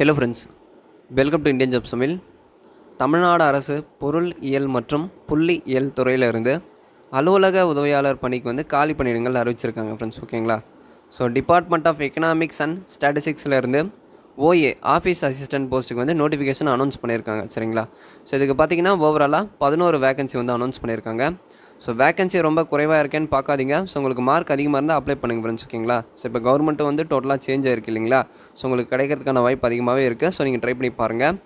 Hello friends welcome to Indian ஜப் சமையல் தமிழ்நாடு அரசு பொருள் இயல் மற்றும் புள்ளி இயல் துறையிலிருந்து அலுவலக உதவியாளர் பணிக்கு வந்து காலி பணியிடங்கள் அறிவிச்சிருக்காங்க ஃப்ரெண்ட்ஸ் ஓகேங்களா so department of economics and ஸ்டாட்டிஸ்டிக்ஸ்லேருந்து OA office assistant போஸ்ட்டுக்கு வந்து நோட்டிஃபிகேஷன் அனௌன்ஸ் பண்ணியிருக்காங்க சரிங்களா? ஸோ இதுக்கு பார்த்தீங்கன்னா ஓவராலாக பதினோரு வேகன்சி வந்து அனௌன்ஸ் பண்ணியிருக்காங்க. ஸோ வேகன்சி ரொம்ப குறைவாக இருக்கேன்னு பார்க்காதீங்க. ஸோ உங்களுக்கு மார்க் அதிகமாக இருந்தால் அப்ளை பண்ணுங்க ஃப்ரெண்ட்ஸ் ஓகேங்களா ஸோ இப்போ கவர்மெண்ட்டு வந்து டோட்டலாக சேஞ்ச் ஆயிருக்கு இல்லைங்களா? ஸோ உங்களுக்கு கிடைக்கிறதுக்கான வாய்ப்பு அதிகமாகவே இருக்குது ஸோ நீங்கள் ட்ரை பண்ணி பாருங்கள்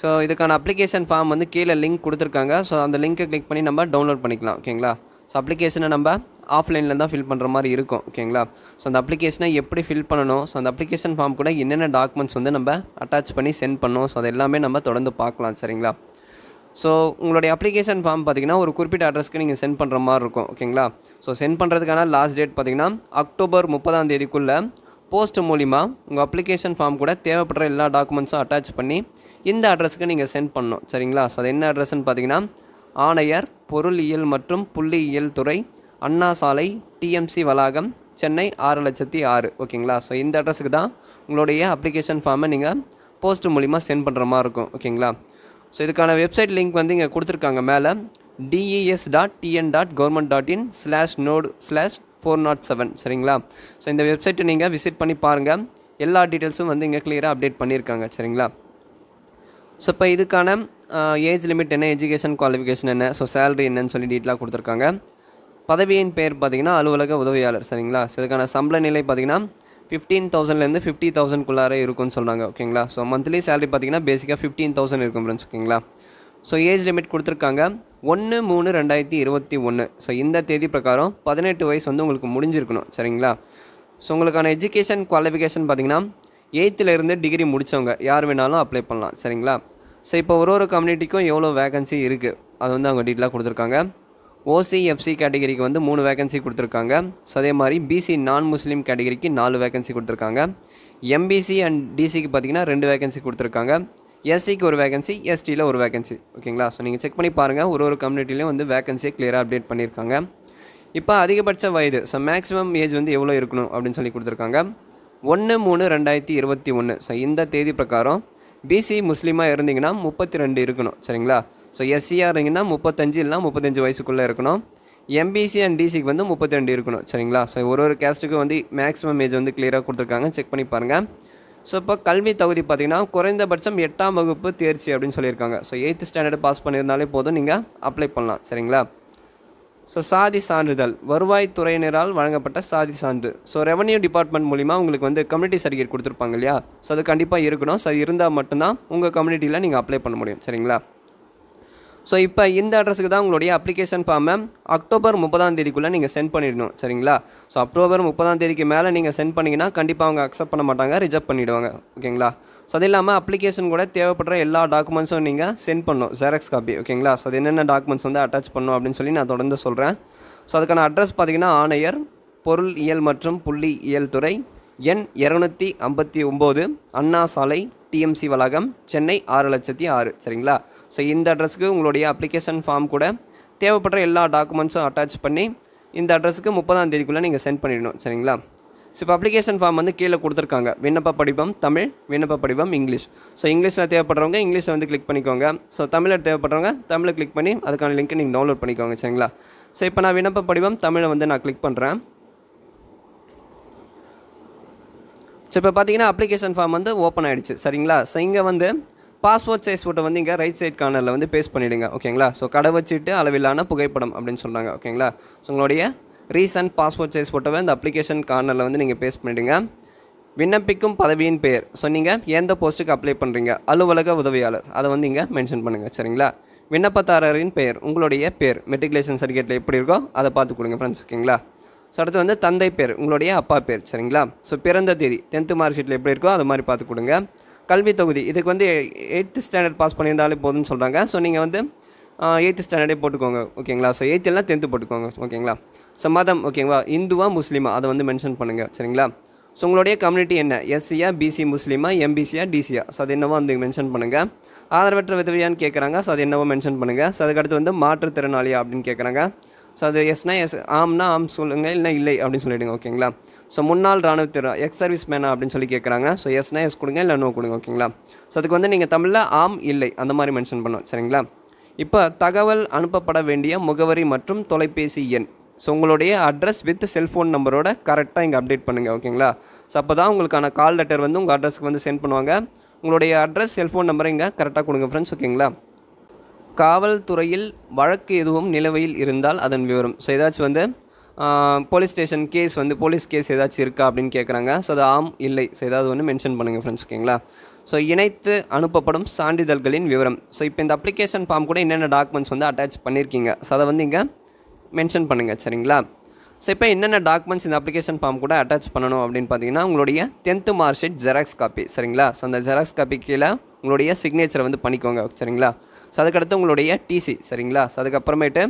ஸோ இதுக்கான அப்ளிகேஷன் ஃபார்ம் வந்து கீழே லிங்க் கொடுத்துருக்காங்க. ஸோ அந்த லிங்க்கை கிளிக் பண்ணி நம்ம டவுன்லோட் பண்ணிக்கலாம் ஓகேங்களா ஸோ அப்ளிகேஷனை நம்ம ஆஃப்லைனில் தான் ஃபில் பண்ணுற மாதிரி இருக்கும் ஓகேங்களா ஸோ அந்த அப்ளிகேஷனை எப்படி ஃபில் பண்ணணும்? ஸோ அந்த அப்ளிகேஷன் ஃபார்ம் கூட என்னென்ன டாக்குமெண்ட்ஸ் வந்து நம்ம அட்டாச் பண்ணி சென்ட் பண்ணணும்? ஸோ அது எல்லாமே நம்ம தொடர்ந்து பார்க்கலாம் சரிங்களா? ஸோ உங்களுடைய அப்ளிகேஷன் ஃபார்ம் பார்த்தீங்கன்னா ஒரு குறிப்பிட்ட அட்ரஸ்க்கு நீங்கள் சென்ட் பண்ணுற மாதிரி இருக்கும் ஓகேங்களா ஸோ சென்ட் பண்ணுறதுக்கான லாஸ்ட் டேட் பார்த்தீங்கன்னா அக்டோபர் முப்பதாம் தேதிக்குள்ளே போஸ்ட் மூலிமா உங்கள் அப்ளிகேஷன் ஃபார்ம் கூட தேவைப்படுற எல்லா டாக்குமெண்ட்ஸும் அட்டாச் பண்ணி இந்த அட்ரஸ்க்கு நீங்கள் சென்ட் பண்ணணும் சரிங்களா? ஸோ அது என்ன அட்ரஸ்ன்னு பார்த்தீங்கன்னா ஆணையர் பொருளியல் மற்றும் புள்ளியியல் துறை அண்ணா சாலை டிஎம்சி வளாகம் சென்னை ஆறு லட்சத்தி ஆறு ஓகேங்களா ஸோ இந்த அட்ரஸுக்கு தான் உங்களுடைய அப்ளிகேஷன் ஃபார்மை நீங்கள் போஸ்ட் மூலிமா சென்ட் பண்ணுற மாதிரி இருக்கும் ஓகேங்களா ஸோ இதுக்கான வெப்சைட் லிங்க் வந்து இங்கே கொடுத்துருக்காங்க மேலே. DES dot TN dot government dot in slash node slash four naught seven சரிங்களா? ஸோ இந்த வெப்சைட்டை நீங்கள் விசிட் பண்ணி பாருங்கள் எல்லா டீட்டெயில்ஸும் வந்து இங்கே கிளியராக அப்டேட் பண்ணியிருக்காங்க. சரிங்களா? ஸோ இப்போ இதுக்கான ஏஜ் லிமிட் என்ன எஜுகேஷன் குவாலிஃபிகேஷன் என்ன ஸோ சேலரி என்னன்னு சொல்லி டீட்டெயிலாக கொடுத்துருக்காங்க. பதவியின் பேர் பார்த்தீங்கன்னா அலுவலக உதவியாளர். சரிங்களா? ஸோ இதுக்கான சம்பள நிலை பார்த்தீங்கன்னா ஃபிஃப்டீன் தௌசண்ட்லேருந்து ஃபிஃப்டி தௌசண்ட்குள்ளாரே இருக்கும்னு சொல்கிறாங்க ஓகேங்களா? ஸோ மந்த்லி சேலரி பார்த்தீங்கன்னா பேசிக்காக ஃபிஃப்டீன் தௌசண்ட் இருக்கும் ஃப்ரெண்ட்ஸ் ஓகேங்களா? ஸோ ஏஜ் லிமிட் கொடுத்துருக்காங்க. ஒன்று மூணு ரெண்டாயிரத்தி இருபத்தி ஒன்று ஸோ இந்த தேதி பிரகாரம் பதினெட்டு வயசு வந்து உங்களுக்கு முடிஞ்சிருக்கணும் சரிங்களா? ஸோ உங்களுக்கான எஜுகேஷன் குவாலிஃபிகேஷன் பார்த்தீங்கன்னா எயித்துலேருந்து டிகிரி முடித்தவங்க யார் வேணாலும் அப்ளை பண்ணலாம் சரிங்களா? ஸோ இப்போ ஒரு ஒரு கம்யூனிட்டிக்கும் எவ்வளோ வேகன்சி இருக்குது அது வந்து அவங்க டீட்டெயிலாக கொடுத்துருக்காங்க. ஓசி எஃப்சி கேட்டகரிக்கு வந்து மூணு வேகன்சி கொடுத்துருக்காங்க. ஸோ அதே மாதிரி பிசி நான் முஸ்லீம் கேட்டகரிக்கு நாலு வேகன்சி கொடுத்துருக்காங்க. எம்பிசி அண்ட் டிசிக்கு பார்த்தீங்கன்னா ரெண்டு வேகன்சி கொடுத்துருக்காங்க. எஸ்சிக்கு ஒரு வேகன்சி எஸ்டியில் ஒரு வேகன்சி ஓகேங்களா ஸோ நீங்கள் செக் பண்ணி பாருங்கள் ஒரு ஒரு கம்யூனிட்டிலையும் வந்து வேகன்சியை கிளியராக அப்டேட் பண்ணியிருக்காங்க. இப்போ அதிகபட்ச வயது ஸோ மேக்ஸிமம் ஏஜ் வந்து எவ்வளோ இருக்கணும் அப்படின்னு சொல்லி கொடுத்துருக்காங்க. ஒன்று மூணு ரெண்டாயிரத்தி இருபத்தி ஒன்று ஸோ இந்த தேதி பிரகாரம் பிசி முஸ்லீமாக இருந்தீங்கன்னா முப்பத்தி ரெண்டு இருக்கணும் சரிங்களா? ஸோ எஸ்சியாக இருந்தீங்கன்னா முப்பத்தஞ்சு இல்லைனா முப்பத்தஞ்சு வயசுக்குள்ளே இருக்கணும். எம்பிசி அண்ட் டிசிக்கு வந்து முப்பத்தி ரெண்டு இருக்கணும் சரிங்களா? ஸோ ஒரு ஒரு கேஸ்ட்டுக்கும் வந்து மேக்ஸிமம் ஏஜ் வந்து கிளியராக கொடுத்துருக்காங்க. செக் பண்ணி பாருங்கள் ஸோ இப்போ கல்வி தகுதி பார்த்தீங்கன்னா குறைந்தபட்சம் எட்டாம் வகுப்பு தேர்ச்சி அப்படின்னு சொல்லியிருக்காங்க. ஸோ எயித்து ஸ்டாண்டர்டு பாஸ் பண்ணியிருந்தாலே போதும். நீங்கள் அப்ளை பண்ணலாம் சரிங்களா? ஸோ சாதி சான்றிதழ். வருவாய்த்துறையினரால் வழங்கப்பட்ட சாதி சான்று. ஸோ ரெவன்யூ டிபார்ட்மெண்ட் மூலிமா உங்களுக்கு வந்து கம்யூனிட்டி சர்டிஃபிகேட் கொடுத்துருப்பாங்க இல்லையா? ஸோ அது கண்டிப்பாக இருக்கணும். ஸோ அது இருந்தால் மட்டும்தான் உங்கள் கம்யூனிட்டியில் நீங்கள் அப்ளை பண்ண முடியும். சரிங்களா? ஸோ இப்போ இந்த அட்ரஸுக்கு தான் உங்களுடைய அப்ளிகேஷன் ஃபார்மை அக்டோபர் முப்பதாம் தேதிக்குள்ளே நீங்கள் சென்ட் பண்ணிடணும். சரிங்களா? ஸோ அக்டோபர் முப்பதாம் தேதிக்கு மேலே நீங்கள் சென்ட் பண்ணிங்கன்னா கண்டிப்பாக அவங்க அக்செப்ட் பண்ண மாட்டாங்க ரிஜெக்ட் பண்ணிவிடுவாங்க ஓகேங்களா? ஸோ அது இல்லாமல் அப்ளிகேஷன் கூட தேவைப்படுற எல்லா டாக்குமெண்ட்ஸும் நீங்கள் சென்ட் பண்ணணும். ஜெராக்ஸ் காப்பி ஓகேங்களா? ஸோ அது என்னென்ன டாக்குமெண்ட்ஸ் வந்து அட்டாச் பண்ணணும் அப்படின்னு சொல்லி நான் தொடர்ந்து சொல்கிறேன் ஸோ அதுக்கான அட்ரஸ் பார்த்தீங்கன்னா ஆணையர் பொருள் இயல் மற்றும் புள்ளி இயல் துறை எண் இரநூத்தி ஐம்பத்தி ஒம்பது அண்ணா சாலை டிஎம்சி வளாகம் சென்னை ஆறு லட்சத்தி ஆறு சரிங்களா? ஸோ இந்த அட்ரஸ்க்கு உங்களுடைய அப்ளிகேஷன் ஃபார்ம் கூட தேவைப்படுற எல்லா டாக்குமெண்ட்ஸும் அட்டாச் பண்ணி இந்த அட்ரஸுக்கு முப்பதாம் தேதிக்குள்ளே நீங்கள் சென்ட் பண்ணிடணும் சரிங்களா? ஸோ இப்போ அப்ளிகேஷன் ஃபார்ம் வந்து கீழே கொடுத்துருக்காங்க. விண்ணப்ப படிவம் தமிழ் விண்ணப்ப படிவம் இங்கிலீஷ். ஸோ இங்கிலீஷில் தேவைப்படுறவங்க இங்கிலீஷில் வந்து கிளிக் பண்ணிக்கோங்க. ஸோ தமிழில் தேவைப்படுறவங்க தமிழை கிளிக் பண்ணி அதுக்கான லிங்க்கை நீங்கள் டவுன்லோட் பண்ணிக்கோங்க சரிங்களா? ஸோ இப்போ நான் விண்ணப்ப படிவம் தமிழை வந்து நான் கிளிக் பண்ணுறேன் ஸோ இப்போ பார்த்தீங்கன்னா அப்ளிகேஷன் ஃபார்ம் வந்து ஓப்பன் ஆகிடுச்சு சரிங்களா? ஸோ இங்கே வந்து பாஸ்போர்ட் சைஸ் ஃபோட்டோ வந்து இங்கே ரைட் சைட் கார்னரில் வந்து பேஸ்ட் பண்ணிவிடுங்க ஓகேங்களா? ஸோ கடை வச்சுட்டு அளவிலான புகைப்படம் அப்படின்னு சொல்கிறாங்க ஓகேங்களா? ஸோ உங்களுடைய ரீசன்ட் பாஸ்போர்ட் சைஸ் ஃபோட்டோவை இந்த அப்ளிகேஷன் கார்னரில் வந்து நீங்கள் பேஸ்ட் பண்ணிவிடுங்க விண்ணப்பிக்கும் பதவியின் பெயர். ஸோ நீங்கள் எந்த போஸ்ட்டுக்கு அப்ளை பண்ணுறீங்க அலுவலக உதவியாளர். அதை வந்து இங்கே மென்ஷன் பண்ணுங்கள் சரிங்களா? விண்ணப்பதாரரின் பெயர். உங்களுடைய பேர் மெட்ரிகுலேஷன் சர்டிஃபிகேட்டில் எப்படி இருக்கோ அதை பார்த்து கொடுங்க ஃப்ரெண்ட்ஸ் ஓகேங்களா? ஸோ அடுத்து வந்து தந்தை பேர் உங்களுடைய அப்பா பேர் சரிங்களா? ஸோ பிறந்த தேதி டென்த்து மார்க் ஷீட்டில் எப்படி இருக்கோ அது மாதிரி பார்த்து கொடுங்க. கல்வி தொகுதி இதுக்கு வந்து எயித்து ஸ்டாண்டர்ட் பாஸ் பண்ணியிருந்தாலே போதும்னு சொல்கிறாங்க ஸோ நீங்கள் வந்து எயித்து ஸ்டாண்டர்டே போட்டுக்கோங்க ஓகேங்களா? ஸோ எயித்து இல்லைனா டென்த்து போட்டுக்கோங்க ஓகேங்களா? ஸோ மதம் ஓகேங்களா? இந்துவா முஸ்லீமா அதை வந்து மென்ஷன் பண்ணுங்கள் சரிங்களா? ஸோ உங்களுடைய கம்யூனிட்டி என்ன? எஸ்சியா பிசி முஸ்லீமா எம்பிசியா டிசியா ஸோ அது என்னவோ வந்து மென்ஷன் பண்ணுங்கள் ஆதரவற்ற விதவையான்னு கேட்குறாங்க ஸோ அது என்னவோ மென்ஷன் பண்ணுங்கள் ஸோ அதுக்கடுத்து வந்து மாற்றுத்திறனாளியா அப்படின்னு கேட்குறாங்க ஸோ அது எஸ்னா எஸ் ஆம்னா ஆம் சொல்லுங்கள் இல்லை இல்லை அப்படின்னு சொல்லிவிடுங்க ஓகேங்களா? ஸோ முன்னாள் ராணுவத்திற எக்ஸ் சர்வீஸ் மேனா அப்படின்னு சொல்லி கேட்குறாங்க ஸோ எஸ்னா எஸ் கொடுங்க இல்லை நோ கொடுங்க ஓகேங்களா? ஸோ அதுக்கு வந்து நீங்கள் தமிழில் ஆம் இல்லை அந்த மாதிரி மென்ஷன் பண்ணோம் சரிங்களா? இப்போ தகவல் அனுப்பப்பட வேண்டிய முகவரி மற்றும் தொலைபேசி எண். ஸோ உங்களுடைய அட்ரஸ் வித் செல்ஃபோன் நம்பரோட கரெக்டாக இங்கே அப்டேட் பண்ணுங்கள் ஓகேங்களா? ஸோ அப்போ தான் உங்களுக்கான கால் லெட்டர் வந்து உங்கள் அட்ரஸ்க்கு வந்து சென்ட் பண்ணுவாங்க. உங்களுடைய அட்ரஸ் செல்ஃபோன் நம்பரை இங்கே கரெக்டாக கொடுங்க ஃப்ரெண்ட்ஸ் ஓகேங்களா? காவல்துறையில் வழக்கு எதுவும் நிலுவையில் இருந்தால் அதன் விவரம். ஸோ ஏதாச்சும் வந்து போலீஸ் ஸ்டேஷன் கேஸ் வந்து போலீஸ் கேஸ் ஏதாச்சும் இருக்கா அப்படின்னு கேட்குறாங்க ஸோ அது ஆம் இல்லை. ஸோ ஏதாவது ஒன்று மென்ஷன் பண்ணுங்கள் ஃப்ரெண்ட்ஸ் ஓகேங்களா ஸோ இணைத்து அனுப்பப்படும் சான்றிதழ்களின் விவரம். ஸோ இப்போ இந்த அப்ளிகேஷன் ஃபார்ம் கூட என்னென்ன டாக்குமெண்ட்ஸ் வந்து அட்டாச் பண்ணியிருக்கீங்க ஸோ அதை வந்து இங்கே மென்ஷன் பண்ணுங்கள் சரிங்களா? ஸோ இப்போ என்னென்ன டாக்குமெண்ட்ஸ் இந்த அப்ளிகேஷன் ஃபார்ம் கூட அட்டாச் பண்ணணும் அப்படின்னு பார்த்தீங்கன்னா உங்களுடைய tenth mark sheet xerox copy சரிங்களா? ஸோ அந்த ஜெராக்ஸ் காப்பி கீழே உங்களுடைய சிக்னேச்சரை வந்து பண்ணிக்கோங்க சரிங்களா? ஸோ அதுக்கடுத்து உங்களுடைய டிசி சரிங்களா? ஸோ அதுக்கப்புறமேட்டு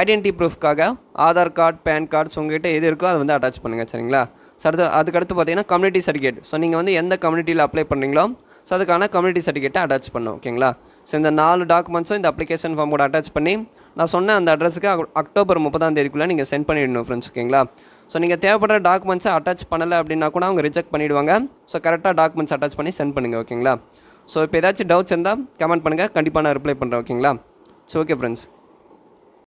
ஐடென்டி ப்ரூஃப்க்காக ஆதார் கார்டு பேன் கார்ட்ஸ் உங்ககிட்ட எது இருக்கோ அதை வந்து அட்டாச் பண்ணுங்கள் சரிங்களா? ஸோ அடுத்து அதுக்கடுத்து பார்த்தீங்கன்னா கம்யூனிட்டி சர்டிஃபிகேட் ஸோ நீங்கள் வந்து எந்த கம்யூனிட்டியில் அப்ளை பண்ணுறீங்களோ ஸோ அதுக்கான கம்யூனிட்டி சர்டிஃபிகேட்டை அட்டாச் பண்ணணும் ஓகேங்களா? ஸோ இந்த நாலு டாக்குமெண்ட்ஸும் இந்த அப்ளிகேஷன் ஃபார்ம் கூட அட்டாச் பண்ணி நான் சொன்ன அந்த அட்ரஸுக்கு அக்டோபர் முப்பதாம் தேதிக்குள்ளே நீங்கள் சென்ட் பண்ணிடணும் ஃப்ரெண்ட்ஸ் ஓகேங்களா? ஸோ நீங்கள் தேவைப்படுற டாக்குமெண்ட்ஸை அட்டாச் பண்ணலை அப்படின்னா கூட அவங்க ரிஜெக்ட் பண்ணிவிடுவாங்க ஸோ கரெக்டாக டாக்குமெண்ட்ஸ் அட்டாச் பண்ணி சென்ட் பண்ணுங்கள் ஓகேங்களா? ஸோ இப்போ ஏதாச்சும் டவுட்ஸ் இருந்தால் கமெண்ட் பண்ணுங்கள் கண்டிப்பாக நான் ரிப்ளை பண்ணுறேன் ஓகேங்களா ஸோ ஓகே ஃப்ரெண்ட்ஸ்